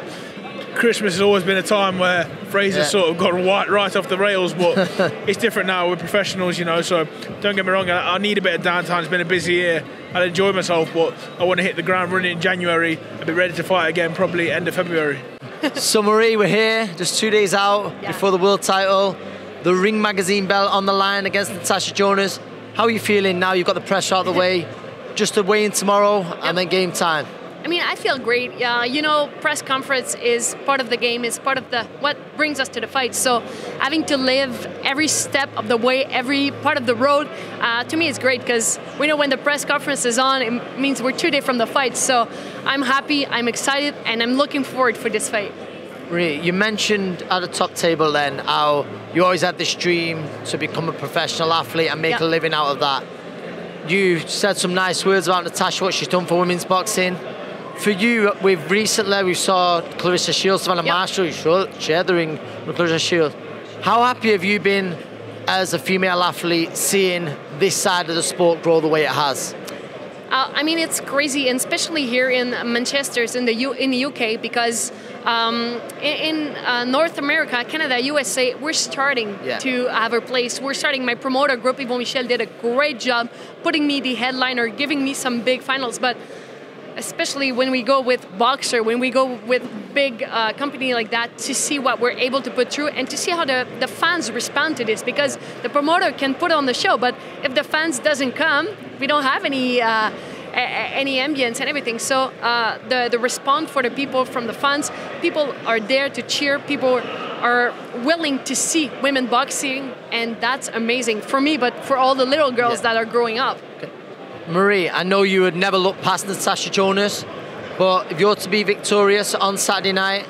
Christmas has always been a time where Frazer's yeah. sort of gone right, right off the rails, but it's different now. We're professionals, you know, so don't get me wrong, I, I need a bit of downtime. It's been a busy year. I'll enjoy myself, but I want to hit the ground running in January and be ready to fight again probably end of February. so, Marie, we're here just two days out yeah. before the world title. The Ring Magazine belt on the line against Natasha Jonas. How are you feeling now? You've got the pressure out of the way. Just a weigh in tomorrow yep. and then game time. I mean, I feel great. Uh, you know, press conference is part of the game. Is part of the what brings us to the fight. So having to live every step of the way, every part of the road, uh, to me is great because we know when the press conference is on, it means we're two days from the fight. So I'm happy, I'm excited, and I'm looking forward for this fight. You mentioned at the top table then how you always had this dream to become a professional athlete and make yep. a living out of that. You said some nice words about Natasha, what she's done for women's boxing for you, we've recently we saw Claressa Shields, Savannah yep. Marshall, shared the ring with Claressa Shields. How happy have you been as a female athlete seeing this side of the sport grow the way it has? Uh, I mean, it's crazy, and especially here in Manchester, in the U- in the UK, because um, in, in uh, North America, Canada, USA, we're starting yeah. to have a place. We're starting. My promoter, group, Yvon Michel, did a great job putting me the headliner, giving me some big finals, but especially when we go with Boxxer, when we go with big uh, company like that, to see what we're able to put through and to see how the, the fans respond to this. Because the promoter can put on the show, but if the fans doesn't come, we don't have any. Uh, any ambience and everything. So uh, the the response for the people from the fans, people are there to cheer. People are willing to see women boxing, and that's amazing for me, but for all the little girls yeah. that are growing up. Marie, I know you would never look past Natasha Jonas, but if you're to be victorious on Saturday night,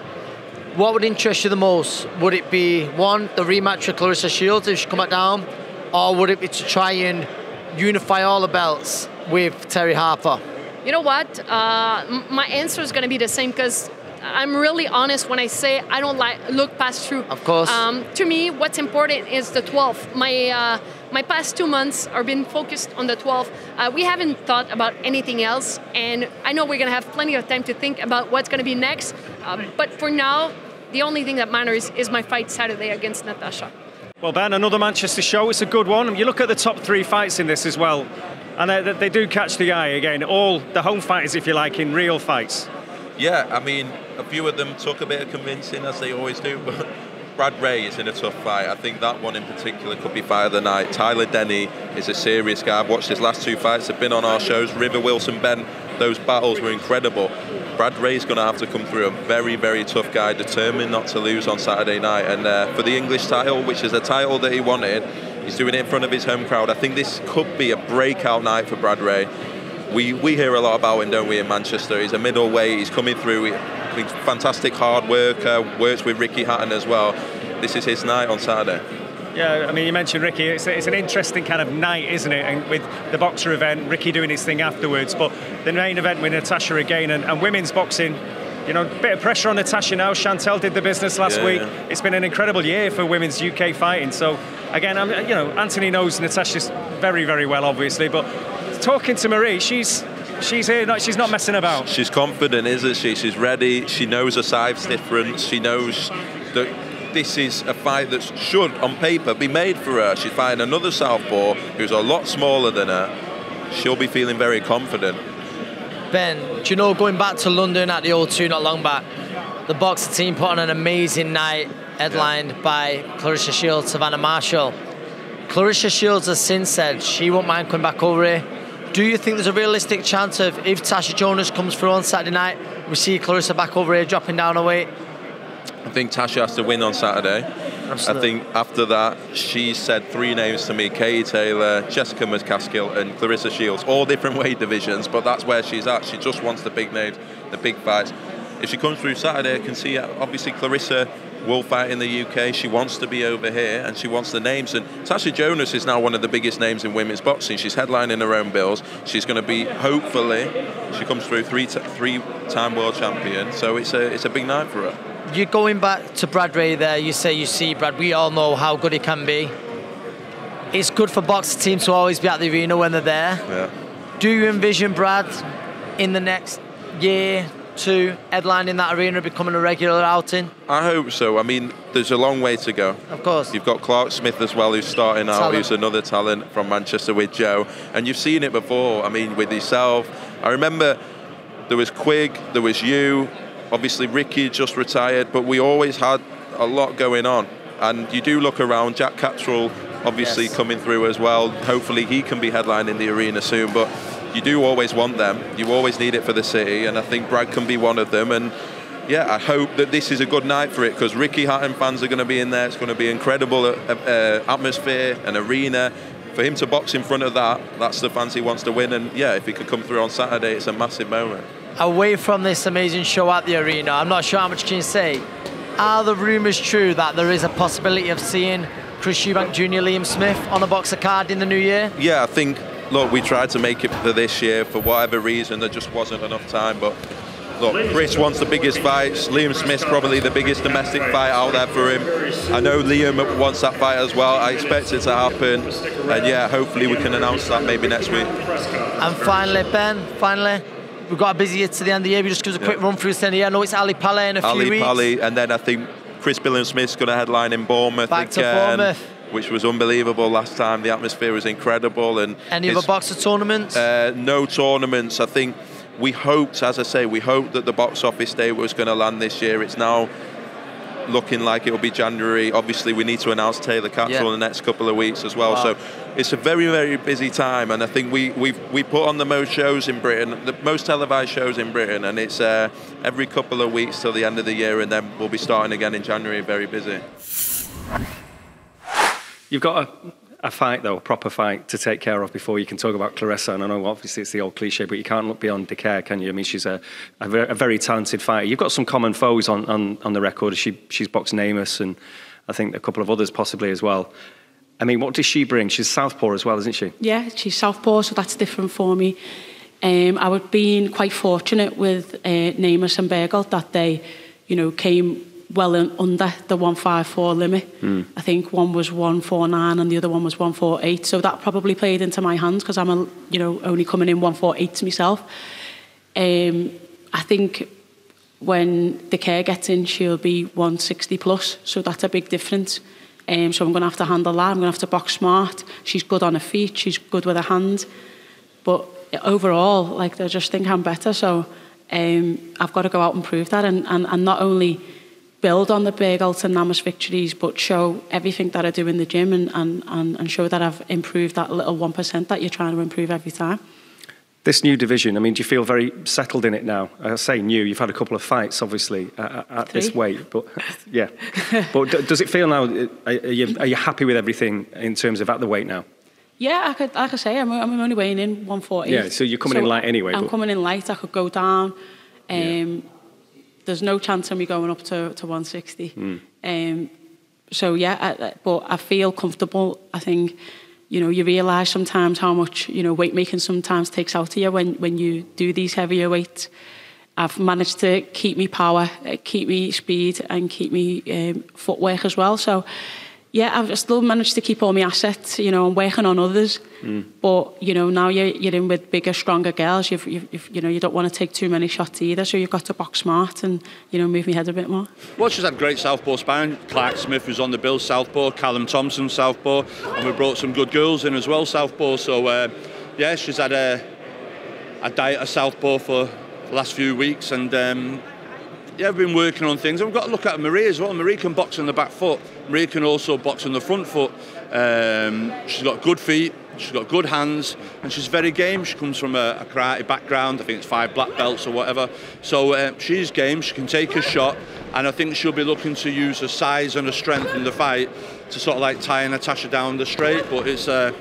what would interest you the most? Would it be one, the rematch with Claressa Shields if she come back down, or would it be to try and unify all the belts with Terri Harper? You know what? Uh, my answer is going to be the same because I'm really honest when I say I don't like look past through. Of course. Um, to me, what's important is the 12th. My uh, my past two months are been focused on the 12. Uh, we haven't thought about anything else, and I know we're going to have plenty of time to think about what's going to be next. Uh, but for now, the only thing that matters is my fight Saturday against Natasha. Well, Ben, another Manchester show. It's a good one. You look at the top three fights in this as well, and they, they do catch the eye again. All the home fighters, if you like, in real fights. Yeah, I mean, a few of them took a bit of convincing, as they always do, but Brad Rea is in a tough fight. I think that one in particular could be fight of the night. Tyler Denny is a serious guy. I've watched his last two fights, have been on our shows. River Wilson-Bent, those battles were incredible. Brad Rea's going to have to come through a very, very tough guy, determined not to lose on Saturday night. And uh, for the English title, which is a title that he wanted, he's doing it in front of his home crowd. I think this could be a breakout night for Brad Rea. We, we hear a lot about him, don't we, in Manchester? He's a middleweight, he's coming through, fantastic hard worker, works with Ricky Hatton as well. This is his night on Saturday. Yeah, I mean, you mentioned Ricky. It's, it's, an interesting kind of night, isn't it? And with the Boxxer event, Ricky doing his thing afterwards. But the main event with Natasha again and, and women's boxing. You know, a bit of pressure on Natasha now. Chantelle did the business last Yeah, week. yeah. It's been an incredible year for women's UK fighting. So again, I'm, you know, Anthony knows Natasha very, very well, obviously. But talking to Marie, she's she's here. Not, she's not messing about. She's confident, isn't she? She's ready. She knows her size difference. She knows that this is a fight that should, on paper, be made for her. She's fighting another southpaw who's a lot smaller than her. She'll be feeling very confident. Ben, do you know, going back to London at the O2 not long back, the Boxxer team put on an amazing night, headlined by Claressa Shields, Savannah Marshall. Claressa Shields has since said she won't mind coming back over here. Do you think there's a realistic chance of if Tasha Jonas comes through on Saturday night, we see Claressa back over here dropping down a weight? I think Tasha has to win on Saturday. Absolutely. I think after that, she said three names to me Katie Taylor, Jessica McCaskill, and Claressa Shields, all different weight divisions, but that's where she's at. She just wants the big names, the big fights. If she comes through Saturday, I can see obviously Claressa will fight in the UK. She wants to be over here and she wants the names. And Tasha Jonas is now one of the biggest names in women's boxing. She's headlining her own bills. She's going to be, hopefully, she comes through three t- three-time world champion. So it's a it's a big night for her. You're going back to Brad Rea there. You say you see Brad. We all know how good he can be. It's good for Boxxer teams to always be at the arena when they're there. Yeah. Do you envision Brad in the next year, two, headlining that arena, becoming a regular outing? I hope so. I mean, there's a long way to go. Of course. You've got Clarke Smith as well, who's starting out, Talent. who's another talent from Manchester with Joe. And you've seen it before. I mean, with yourself. I remember there was Quig, there was you. Obviously, Ricky just retired, but we always had a lot going on. And you do look around, Jack Catterall obviously Yes. coming through as well. Hopefully, he can be headlining the arena soon. But you do always want them. You always need it for the city, and I think Brad can be one of them. And yeah, I hope that this is a good night for it because Ricky Hatton fans are going to be in there. It's going to be incredible uh, uh, atmosphere, and arena. For him to box in front of that, that's the fans he wants to win. And yeah, if he could come through on Saturday, it's a massive moment. Away from this amazing show at the arena, I'm not sure how much can you say. Are the rumours true that there is a possibility of seeing Chris Eubank Jr., Liam Smith on a Boxxer card in the new year? Yeah, I think, look, we tried to make it for this year. For whatever reason, there just wasn't enough time. But look, Chris wants the biggest fights. Liam Smith's probably the biggest domestic fight out there for him. I know Liam wants that fight as well. I expect it to happen. And yeah, hopefully we can announce that maybe next week. And finally, Ben, finally, we've got a busy year to the end of the year. We just give us a quick run through the year. I know it's Ally Pally in a few weeks. Ali. Pally, and then I think Chris Billam Smith's going to headline in Bournemouth Back to again, Bournemouth. Which was unbelievable last time. The atmosphere was incredible. And Any it's- other Boxxer tournaments? Uh, no tournaments. I think we hoped, as I say, we hoped that the box office day was going to land this year. It's now looking like it'll be January. Obviously, we need to announce Taylor Catterall Yeah. in the next couple of weeks as well. Wow. So it's a very, very busy time, and I think we we we put on the most shows in Britain, the most televised shows in Britain, and it's uh, every couple of weeks till the end of the year, and then we'll be starting again in January. Very busy. You've got a, a fight, though, a proper fight to take care of before you can talk about Claressa. And I know, obviously, it's the old cliche, but you can't look beyond Dicaire, can you? I mean, she's a, a, very, a very talented fighter. You've got some common foes on, on, on the record. She, she's boxed Namus and I think a couple of others possibly as well. I mean, what does she bring? She's southpaw as well, isn't she? Yeah, she's southpaw, so that's different for me. Um, I would been quite fortunate with uh, Namus and Berghult that they, you know, came well in, under the 154 limit. Hmm. I think one was 149 and the other one was 148. So that probably played into my hands because I'm, a, you know, only coming in 148 myself. Um, I think when Dicaire gets in, she'll be 160 plus. So that's a big difference. Um, so I'm going to have to handle that. I'm going to have to box smart. She's good on her feet. She's good with her hand. But overall, like I just think I'm better. So um, I've got to go out and prove that, and, and, and not only build on the big and Namus victories, but show everything that I do in the gym and, and, and, and show that I've improved that little one percent that you're trying to improve every time. This new division, I mean, do you feel very settled in it now? I say new, you've had a couple of fights, obviously, at, at this weight, but yeah. but d- does it feel now, uh, are you, are you happy with everything in terms of at the weight now? Yeah, I could, like I say, I'm, I'm only weighing in 140. Yeah, so you're coming in light anyway, I'm coming in light. I could go down. Um, There's no chance of me going up to, to 160. Hmm. Um, so yeah, I, I- but I feel comfortable. I think, you know, you realise sometimes how much you know weight making sometimes takes out of you when when you do these heavier weights. I've managed to keep me power, uh, keep me speed, and keep me um, footwork as well. So, yeah, I've still managed to keep all my assets. You know, I'm working on others. But you know, now you're, you're in with bigger, stronger girls. You've, you've, you've, you know, you don't want to take too many shots either. So you've got to box smart and you know move your head a bit more. Well, she's had great southpaw sparring. Clarke Smith was on the bill southpaw, Callum Thompson southpaw, and we brought some good girls in as well southpaw. So uh, yeah, she's had a a diet of southpaw for the last few weeks, and um, yeah, we've been working on things. And we've got to look at Marie as well. Marie can box on the back foot. Marie can also box on the front foot. Um, she's got good feet. She's got good hands and she's very game. She comes from a, a karate background. I think it's five black belts or whatever. So uh, she's game. She can take a shot, and I think she'll be looking to use her size and her strength in the fight to sort of like tie Natasha down the straight. But it's uh,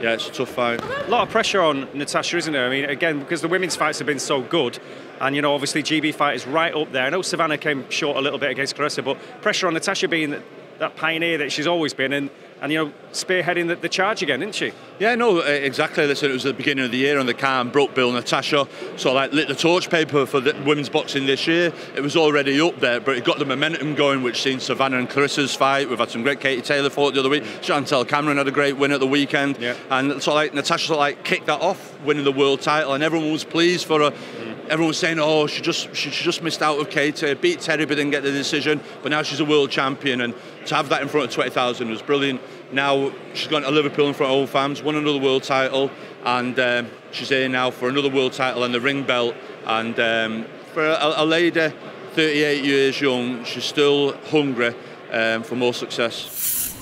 yeah, it's a tough fight. A lot of pressure on Natasha, isn't there? I mean, again, because the women's fights have been so good, and you know, obviously GB fight is right up there. I know Savannah came short a little bit against Claressa, but pressure on Natasha being that, that pioneer that she's always been, and and you know, spearheading the, the charge again, didn't she? Yeah, no, exactly. Listen, it was the beginning of the year on the Khan and Brook Bill Natasha. So like lit the torch paper for the women's boxing this year. It was already up there, but it got the momentum going, which seen Savannah and Claressa's fight. We've had some great Katie Taylor fought the other week. Mm. Chantelle Cameron had a great win at the weekend. Yeah. And so like Natasha sort of like kicked that off, winning the world title, and everyone was pleased for her. Mm. Everyone was saying, "Oh, she just she, she just missed out of Katie, beat Terri, but didn't get the decision." But now she's a world champion, and to have that in front of twenty thousand was brilliant. Now she's gone to Liverpool in front of old fans, won another world title, and um, she's here now for another world title and the ring belt. And um, for a, a lady, 38 years young, she's still hungry um, for more success.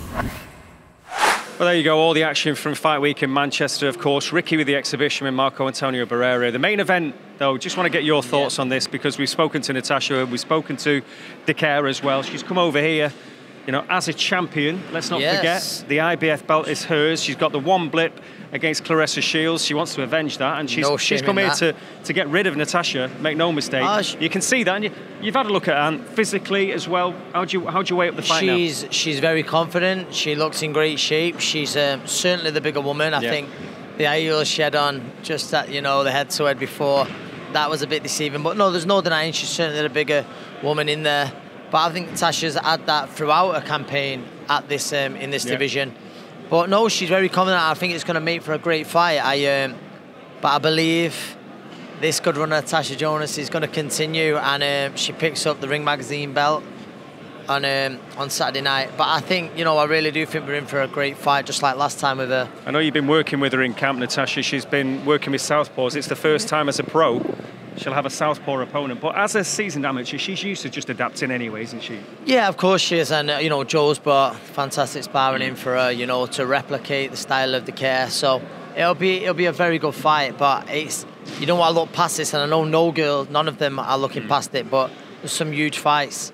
Well, there you go. All the action from Fight Week in Manchester, of course. Ricky with the exhibition with Marco Antonio Barrera. The main event, though, just want to get your thoughts on this because we've spoken to Natasha, we've spoken to Dicaire as well. She's come over here, you know, as a champion. Let's not Yes. forget the IBF belt is hers. She's got the one blip against Claressa Shields. She wants to avenge that, and she's No she's come here that. to, to get rid of Natasha. Make no mistake. Sh- you can see that, and you, you've had a look at her and physically as well. How do you how do you weigh up the fight now? she's she's very confident. She looks in great shape. She's um, certainly the bigger woman. I Yeah. think the Ayula she had on just that you know the head to head before that was a bit deceiving. But no, there's no denying she's certainly the bigger woman in there. But I think Tasha's had that throughout her campaign at this um, in this Yeah. division. But no, she's very confident. I think it's going to make for a great fight. I um, but I believe this good runner Tasha Jonas is going to continue, and um, she picks up the Ring Magazine belt on um, on Saturday night. But I think you know I really do think we're in for a great fight, just like last time with her. I know you've been working with her in camp, Natasha. She's been working with Southpaws. It's the first time as a pro she'll have a Southpaw opponent. But as a seasoned amateur, she's used to just adapting anyway, isn't she? Yeah, of course she is, and uh, you know Joe's brought fantastic sparring in for her, you know, to replicate the style of Dicaire. So it'll be it'll be a very good fight. But it's you don't want to look past this, and I know no girl, none of them are looking past it. But there's some huge fights.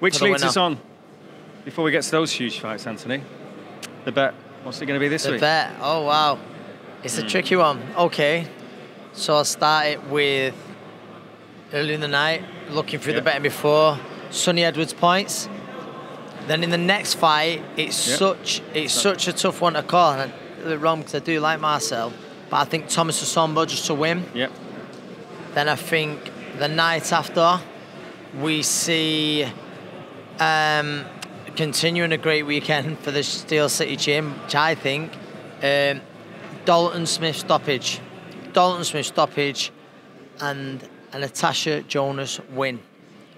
Which leads us on, before we get to those huge fights, Anthony, the bet. What's it going to be this The week? The bet. Oh wow, it's a tricky one. Okay, so I started with early in the night, looking through Yeah. the betting before Sunny Edwards points. Then in the next fight, it's Yeah. such it's such a tough one to call. And a bit wrong because I do like Marcel, but I think Thomas Essomba just to win. Yep. Then I think the night after, we see um, continuing a great weekend for the Steel City Gym, which I think um, Dalton Smith stoppage, Dalton Smith stoppage, and a Natasha Jonas win,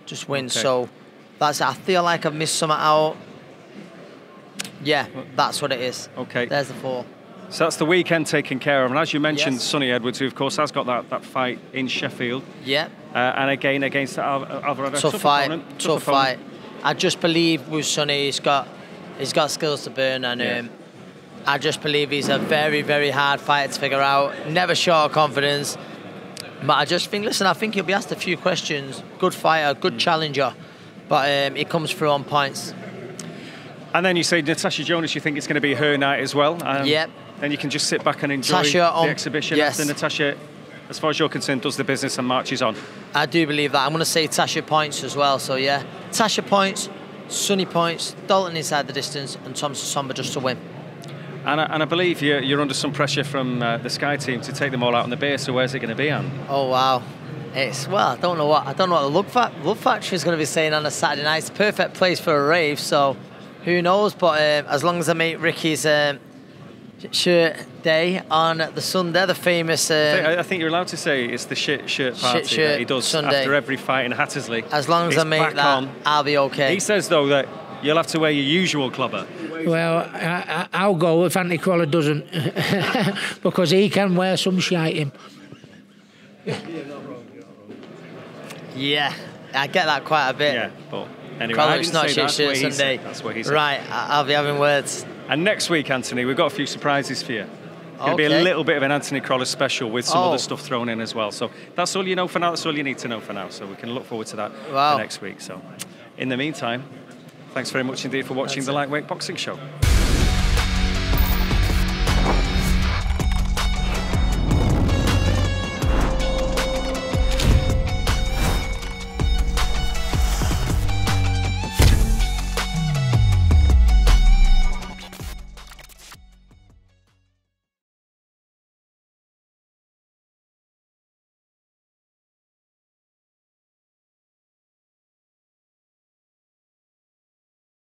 just win. Okay. So that's I feel like I've missed something out. Yeah, that's what it is. Okay. There's the four. So that's the weekend taken care of. And as you mentioned, Yes. Sunny Edwards, who of course has got that, that fight in Sheffield. Yeah. Uh, and again against Al- Alvarado. tough, fight, opponent, tough, opponent. fight. I just believe with Sunny, he's got he's got skills to burn, and Yeah. um, I just believe he's a very very hard fighter to figure out. Never short of confidence, but I just think listen, I think he'll be asked a few questions. Good fighter, Mm. good challenger, but um, he comes through on points. And then you say Natasha Jonas, you think it's going to be her night as well. Um, Yep. Then you can just sit back and enjoy Natasha the on- exhibition yes. after Natasha, as far as you're concerned, does the business and marches on. I do believe that. I'm going to say Tasha points as well. So yeah, Tasha points, Sunny points, Dalton inside the distance, and Thomas Essomba just to win. And I, and I believe you're, you're under some pressure from uh, the Sky team to take them all out on the beer. So where's it going to be, Anne? Oh wow. It's well, I don't know what I don't know what the look fa- look factory is going to be saying on a Saturday night. It's a perfect place for a rave, so who knows? But um, as long as I make Ricky's um, shirt day on the Sunday, the famous. I think- Um, I think you're allowed to say it's the shit shirt party Shit shirt that he does Sunday. after every fight in Hattersley. as long as It's I make back that, on. I'll be okay. He says though that you'll have to wear your usual clubber. Well, I, I, I'll go if Anthony Crolla doesn't, because he can wear some shite him. Yeah, I get that quite a bit. Yeah, but anyway, I Crolla's didn't shit that's what shirt he Sunday. said. That's what he said. Right, I- I'll be having words. And next week, Anthony, we've got a few surprises for you. It'll be a little bit of an Anthony Crolla special with some Oh. other stuff thrown in as well. So that's all you know for now. That's all you need to know for now. So we can look forward to that Wow. for next week. So in the meantime, thanks very much indeed for watching the Lightweight Boxing Show.